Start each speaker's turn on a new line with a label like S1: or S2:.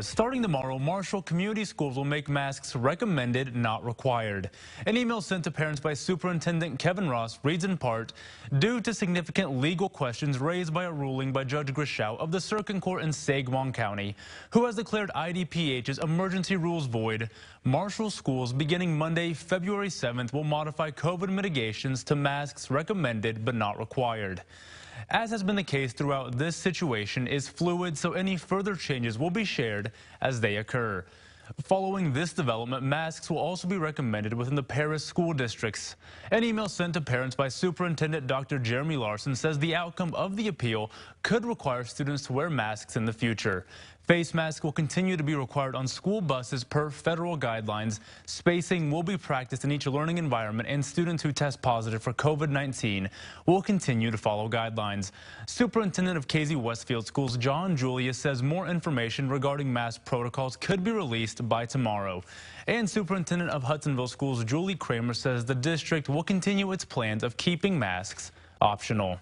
S1: Starting tomorrow, Marshall Community Schools will make masks recommended, not required. An email sent to parents by Superintendent Kevin Ross reads in part, due to significant legal questions raised by a ruling by Judge Grischow of the Circuit Court in Sangamon County, who has declared IDPH's emergency rules void, Marshall schools beginning Monday, February 7th will modify COVID mitigations to masks recommended but not required. As has been the case throughout this situation is fluid, so any further changes will be shared as they occur. Following this development, masks will also be recommended within the Paris school districts. An email sent to parents by Superintendent Dr. Jeremy Larson says the outcome of the appeal could require students to wear masks in the future. Face masks will continue to be required on school buses per federal guidelines. Spacing will be practiced in each learning environment, and students who test positive for COVID-19 will continue to follow guidelines. Superintendent of Casey Westfield Schools, John Julius, says more information regarding mask protocols could be released by tomorrow. And Superintendent of Hutsonville Schools, Julie Kramer, says the district will continue its plans of keeping masks optional.